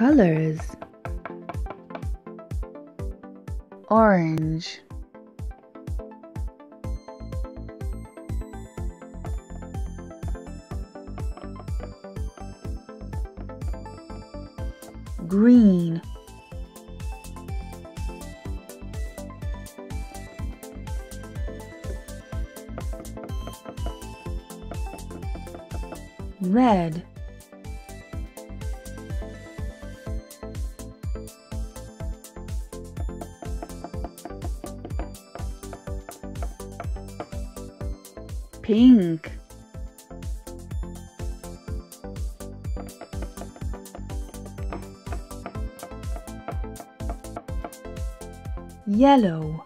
Colors. Orange. Green. Red pink. Yellow.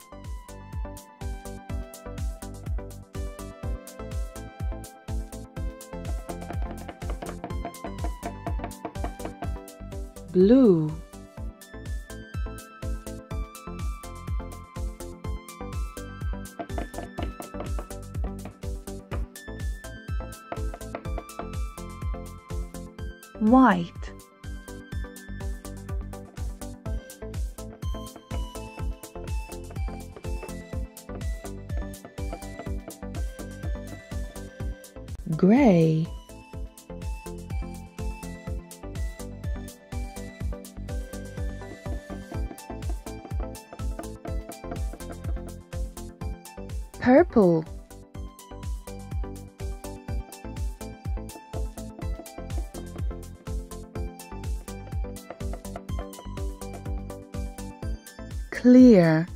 Blue white. Gray. Purple clear.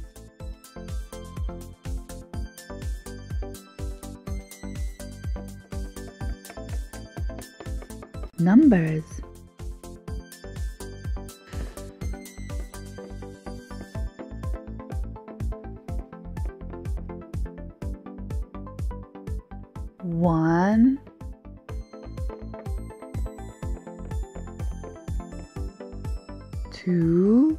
Numbers. One. Two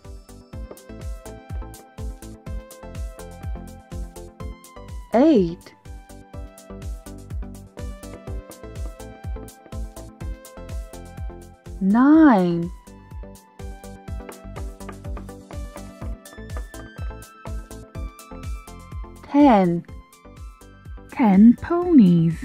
eight. Nine. Ten. Ten ponies